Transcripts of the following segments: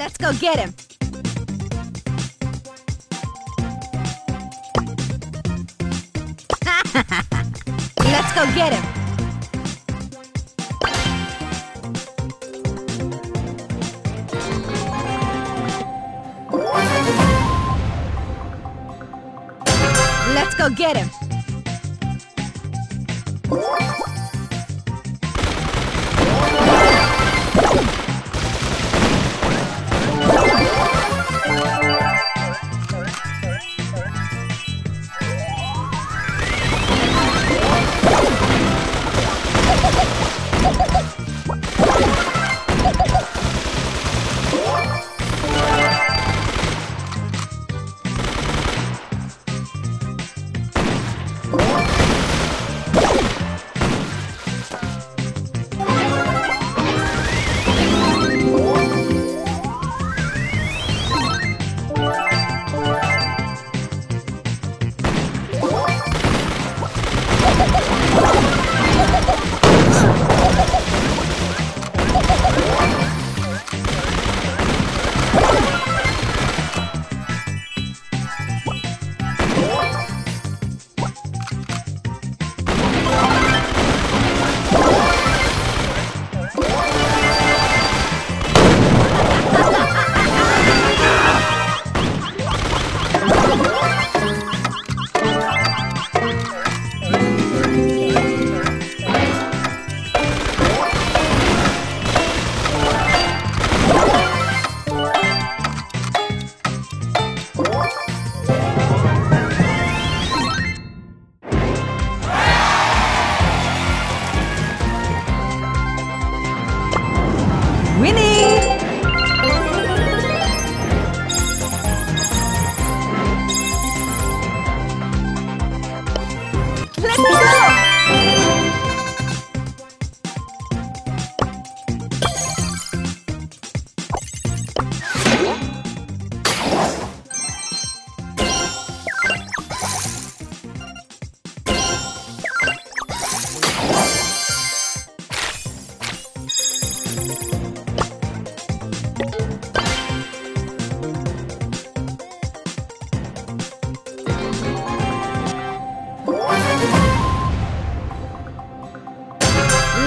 Let's go get him. Let's go get him. Let's go get him.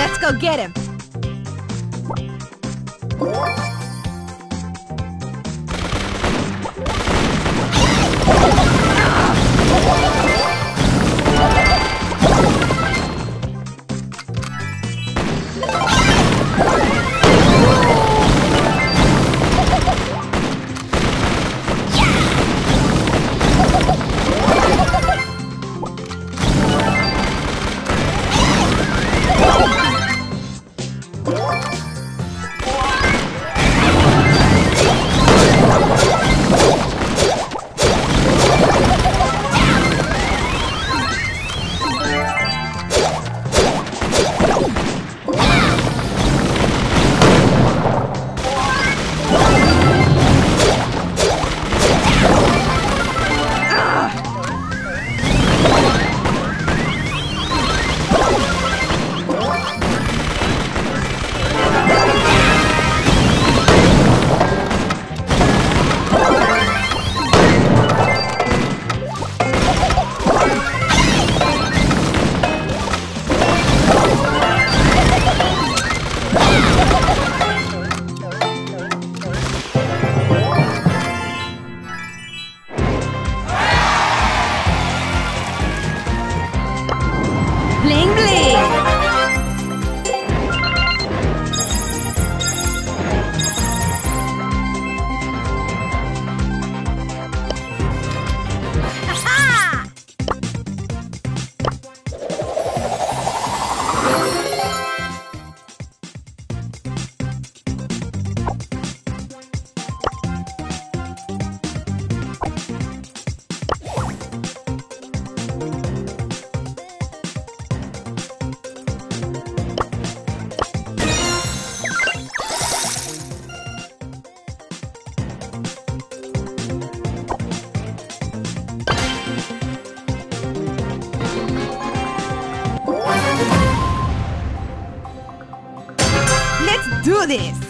Let's go get him. Let's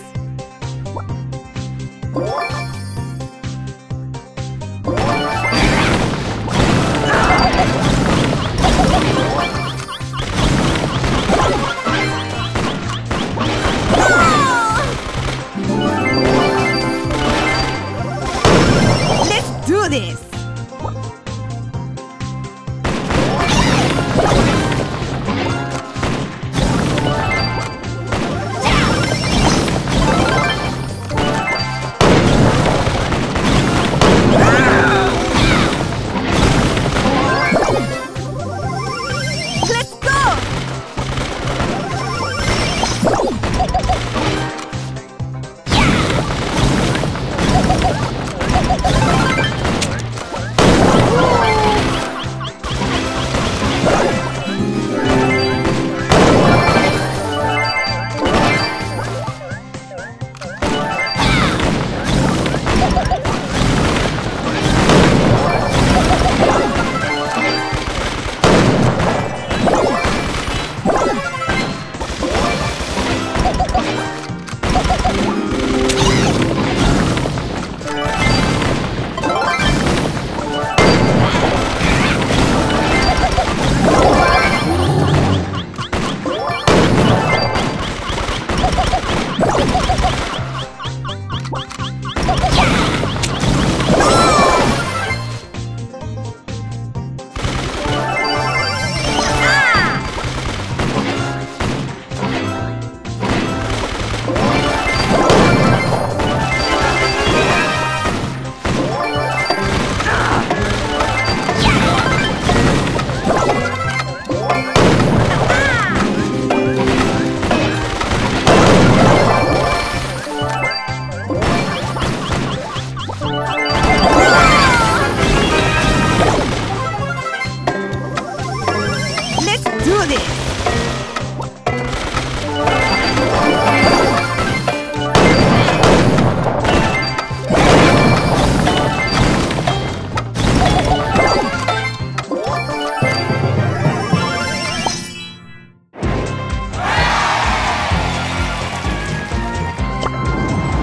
do this!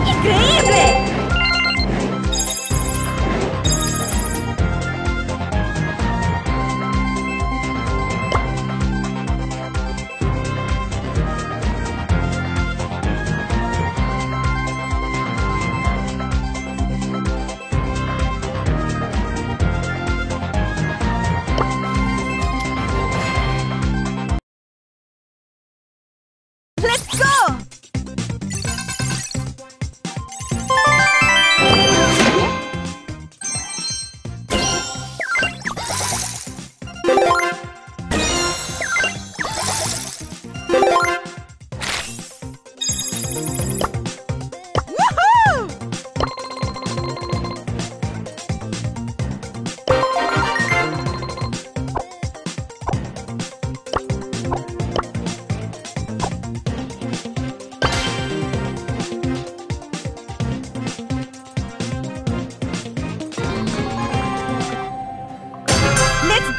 ¡Increíble!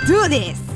Do this!